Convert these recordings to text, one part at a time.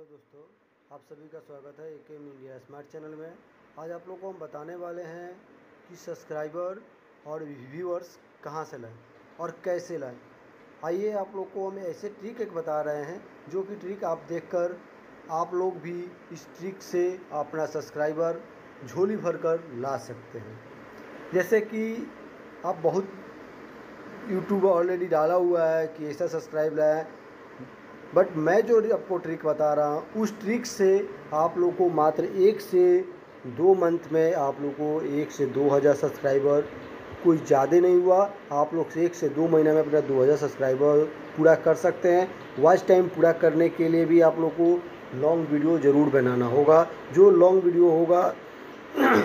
Hello दोस्तों, आप सभी का स्वागत है ए के इंडिया स्मार्ट चैनल में। आज आप लोग को हम बताने वाले हैं कि सब्सक्राइबर और व्यूअर्स कहाँ से लाएँ और कैसे लाएँ। आइए आप लोग को हम ऐसे ट्रिक एक बता रहे हैं, जो कि ट्रिक आप देखकर आप लोग भी इस ट्रिक से अपना सब्सक्राइबर झोली भर कर ला सकते हैं। जैसे कि आप बहुत यूट्यूब ऑलरेडी डाला हुआ है कि ऐसा सब्सक्राइब लाया बट मैं जो आपको ट्रिक बता रहा हूँ, उस ट्रिक से आप लोग को मात्र एक से दो मंथ में आप लोग को एक से दो हज़ार सब्सक्राइबर कोई ज़्यादा नहीं हुआ। आप लोग से एक से दो महीने में अपना दो हज़ार सब्सक्राइबर पूरा कर सकते हैं। वॉच टाइम पूरा करने के लिए भी आप लोग को लॉन्ग वीडियो ज़रूर बनाना होगा। जो लॉन्ग वीडियो होगा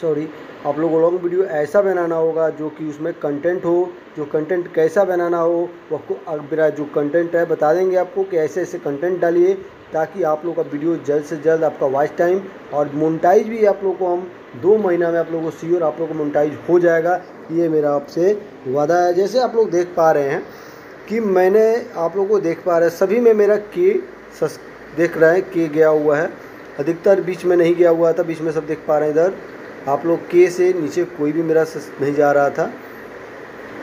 सॉरी आप लोगों को वीडियो ऐसा बनाना होगा जो कि उसमें कंटेंट हो, जो कंटेंट कैसा बनाना हो, वो आपको मेरा जो कंटेंट है बता देंगे आपको कि ऐसे ऐसे कंटेंट डालिए ताकि आप लोग का वीडियो जल्द से जल्द आपका वॉच टाइम और मोनटाइज भी आप लोग को हम दो महीना में आप लोगों को श्योर आप लोग को मोनटाइज हो जाएगा। ये मेरा आपसे वादा है। जैसे आप लोग देख पा रहे हैं कि मैंने आप लोग को देख पा रहे हैं, सभी में मेरा के देख रहे हैं के गया हुआ है। अधिकतर बीच में नहीं गया हुआ था, बीच में सब देख पा रहे हैं इधर। आप लोग के से नीचे कोई भी मेरा नहीं जा रहा था।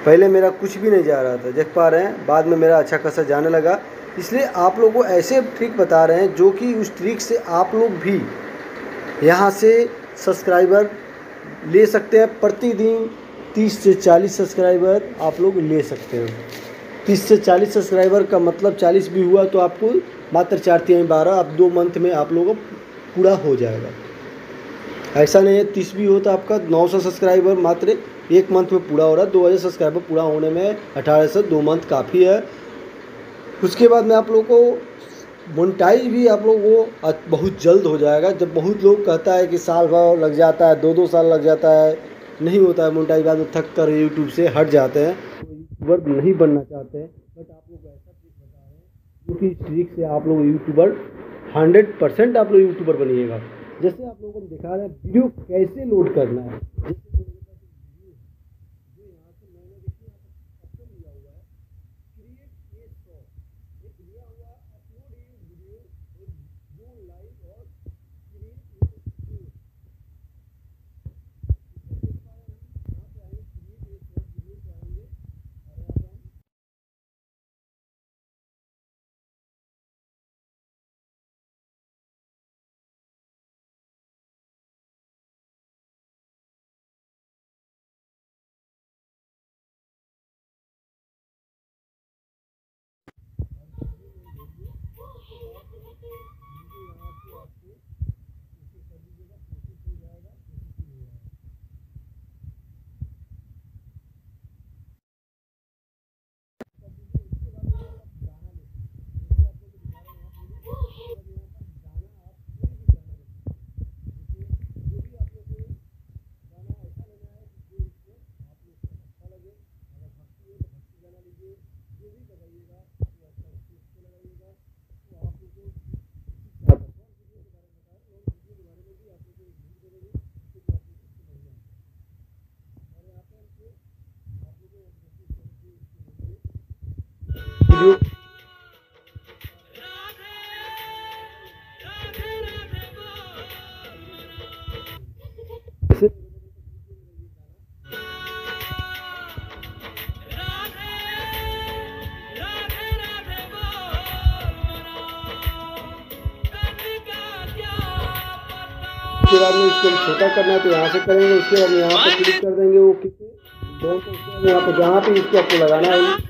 पहले मेरा कुछ भी नहीं जा रहा था, देख पा रहे हैं। बाद में मेरा अच्छा खासा जाने लगा। इसलिए आप लोगों को ऐसे ट्रिक बता रहे हैं, जो कि उस ट्रिक से आप लोग भी यहाँ से सब्सक्राइबर ले सकते हैं। प्रतिदिन 30 से 40 सब्सक्राइबर आप लोग ले सकते हैं। 30 से 40 सब्सक्राइबर का मतलब 40 भी हुआ तो आपको मात्र चार तीन बारह आप दो मंथ में आप लोगों पूरा हो जाएगा। ऐसा नहीं है, तीस भी हो तो आपका 900 सब्सक्राइबर मात्र एक मंथ में पूरा हो रहा है, दो हज़ार सब्सक्राइबर पूरा होने में अठारह से दो मंथ काफ़ी है। उसके बाद में आप लोग को मोनटाइज भी आप लोग को बहुत जल्द हो जाएगा। जब बहुत लोग कहता है कि साल भर लग जाता है दो दो साल लग जाता है, नहीं होता है मोनटाइज बाद में थक कर यूट्यूब से हट जाते हैं। यूट्यूबर नहीं बनना चाहते हैं बट आप लोग ऐसा ट्रिक बता रहे हैं, जो कि ट्रिक से आप लोग यूट्यूबर हंड्रेड परसेंट आप लोग यूट्यूबर बनिएगा। जैसे आप लोगों को दिखा रहे हैं वीडियो कैसे लोड करना है? इसको छोटा करना है तो यहाँ से करेंगे उसके बाद यहाँ पर क्लिक कर देंगे वो किसी। दोनों यहाँ पर जहाँ पे इसको आपको लगाना है।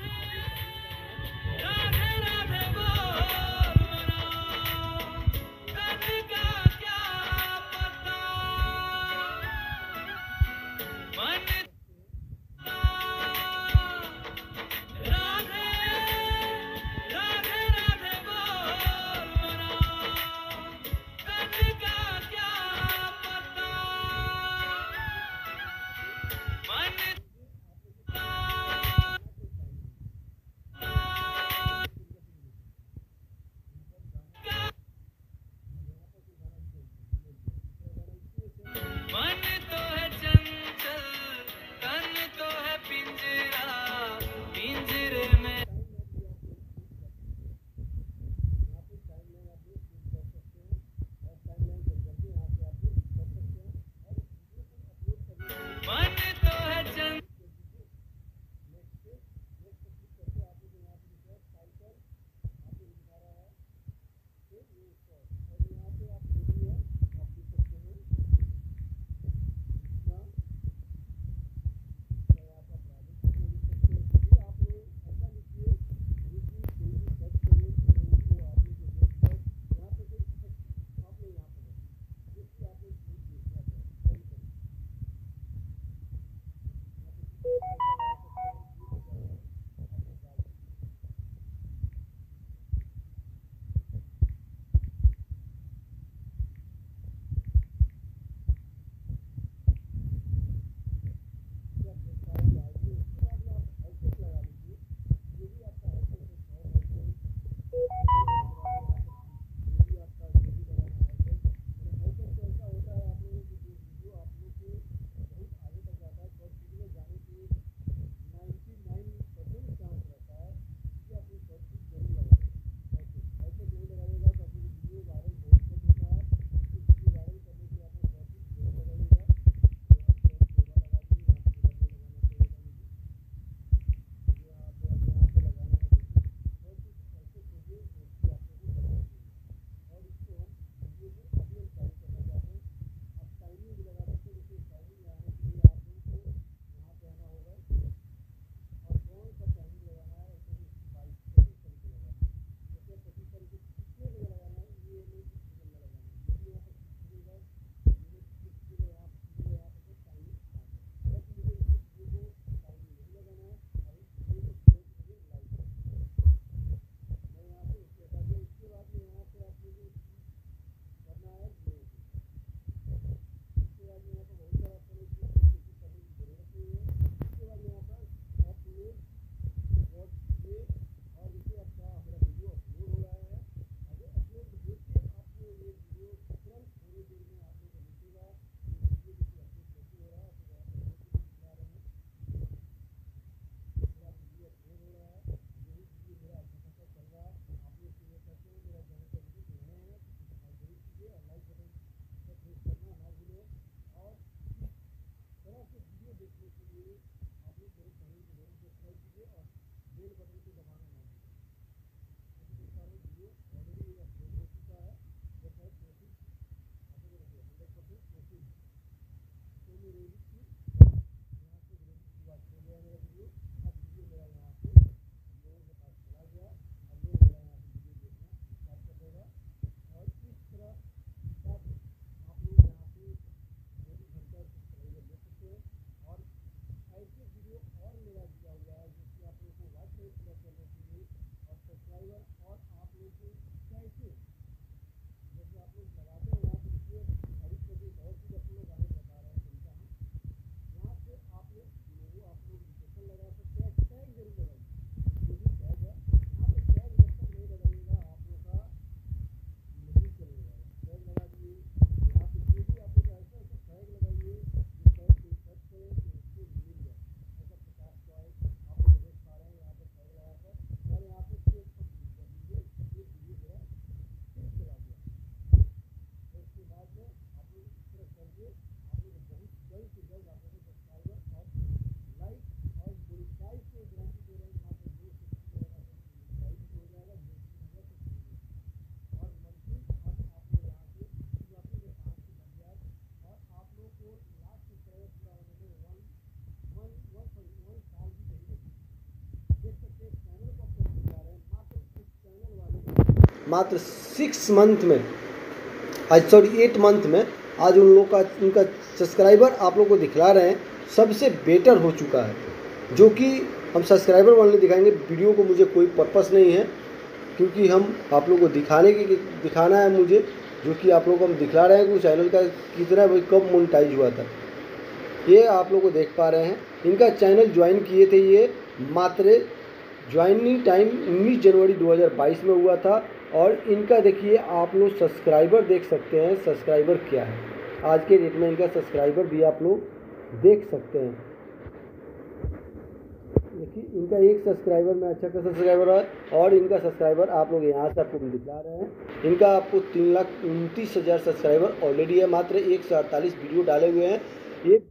मात्र सिक्स मंथ में, आज सॉरी एट मंथ में, आज उन लोग का, उनका सब्सक्राइबर आप लोग को दिखला रहे हैं, सबसे बेटर हो चुका है। जो कि हम सब्सक्राइबर वाले दिखाएँगे वीडियो को मुझे कोई पर्पस नहीं है, क्योंकि हम आप लोग को दिखाने के, दिखाना है मुझे, जो कि आप लोग को हम दिखला रहे हैं कि चैनल का कितना भाई कब मोनिटाइज हुआ था। ये आप लोग को देख पा रहे हैं। इनका चैनल ज्वाइन किए थे ये, मात्र ज्वाइनिंग टाइम 19 जनवरी 2022 में हुआ था। और इनका देखिए, आप लोग सब्सक्राइबर देख सकते हैं। सब्सक्राइबर क्या है? आज के डेट में इनका सब्सक्राइबर भी आप लोग देख सकते हैं। देखिए, इनका एक सब्सक्राइबर में अच्छा खासा सब्सक्राइबर है और इनका सब्सक्राइबर आप लोग यहाँ से आपको दिखा रहे हैं। इनका आपको तीन लाख उनतीस हज़ार सब्सक्राइबर ऑलरेडी है। मात्र एक सौ अड़तालीस वीडियो डाले हुए हैं। एक